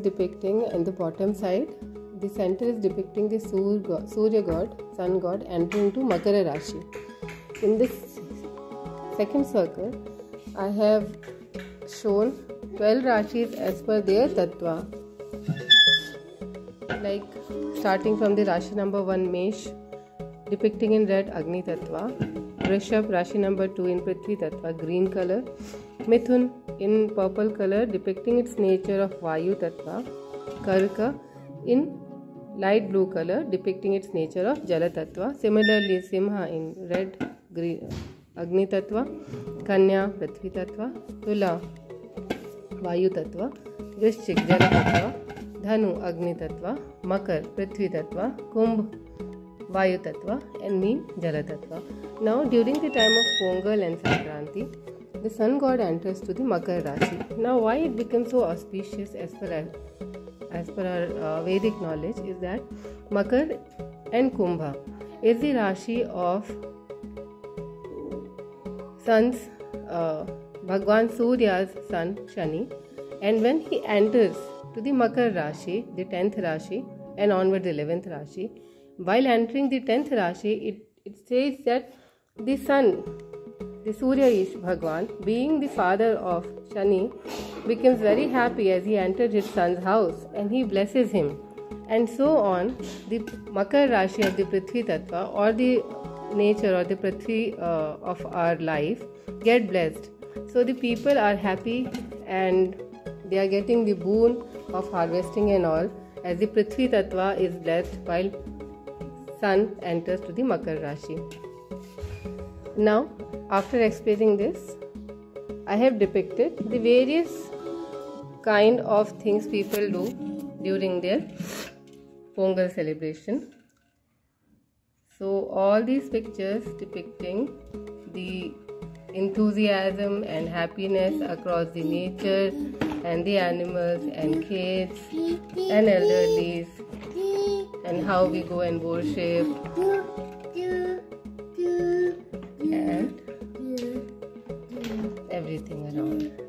depicting in the bottom side. The center is depicting the Surya god, sun god, entering to Makara Rashi. In this second circle, I have shown 12 Rashis as per their Tattva. Like starting from the Rashi number 1 Mesh, depicting in red Agni Tattva, Rishabh Rashi number 2 in Prithvi Tattva, green color, Mithun in purple colour depicting its nature of vayu tattva Kark in light blue colour depicting its nature of jal tattva similarly Singh in red green agni tattva Kanya पृथ्वी तत्व तुला वायु तत्व वृश्चिक जल तत्व धनु अग्नि तत्व मकर पृथ्वी तत्व कुंभ वायु तत्व and Meen jal tattva now during the time of Pongal and Sankranti the sun god enters to the Makar Rashi. Now, why it becomes so auspicious as per our, as per our uh, Vedic knowledge is that Makar and Kumbha is the Rashi of sun's uh, Bhagwan Surya's son Shani, and when he enters to the Makar Rashi, the 10th Rashi, and onward the 11th Rashi, while entering the 10th Rashi, it, it says that the sun the Surya Ish Bhagwan, being the father of Shani, becomes very happy as he enters his son's house and he blesses him. And so on, the Makar Rashi of the Prithvi Tattva or the nature or the Prithvi uh, of our life get blessed. So the people are happy and they are getting the boon of harvesting and all as the Prithvi Tattva is blessed while sun enters to the Makar Rashi. Now, after explaining this, I have depicted the various kind of things people do during their Pongal celebration. So, all these pictures depicting the enthusiasm and happiness across the nature and the animals and kids and elderlies and how we go and worship and everything around.